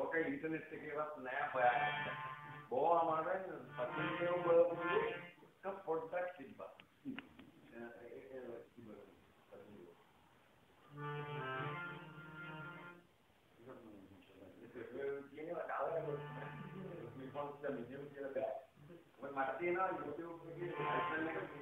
ఒక internet snap Goa ಮಾಡಿದ್ರೆ ಪತ್ರಿಕೆಯು ಬಳಕೊಂಡು ಚಿಕ್ಕ ಪೊಡ್ಡ ಕಿಬ್ಬ ಮಾಡ್ತೀನೋ ಯೂಟ್ಯೂಬ್ ಬಗ್ಗೆ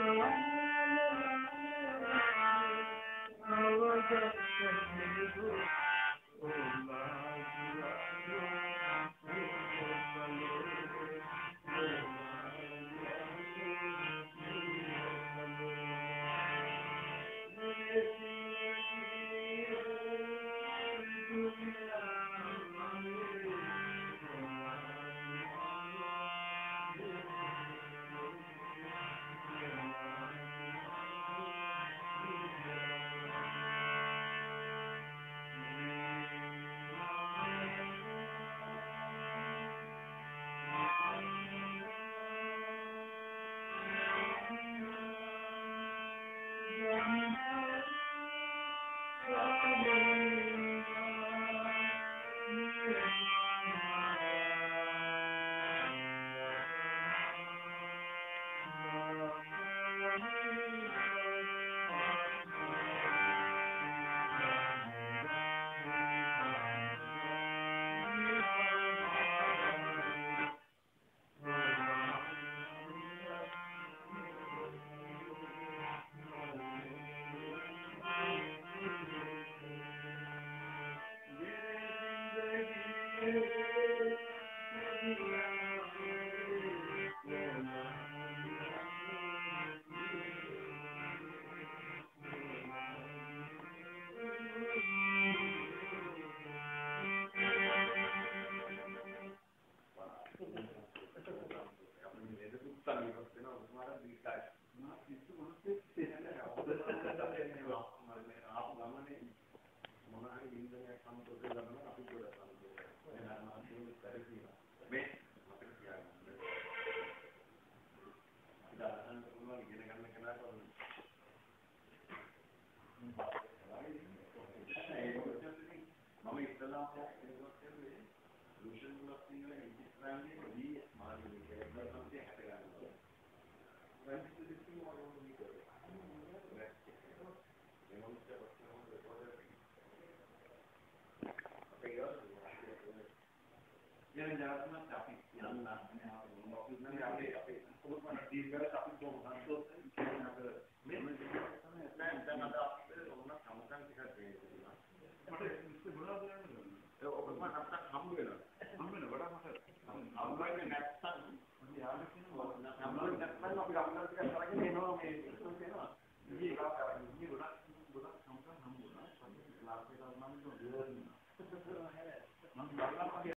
Oh, Thank you. These guys are people who are not so, they are not the, අපි ගමනක් ටිකක් කරගෙන එනවා මේ ඉස්සන් වෙනවා. ඉතින් ඒක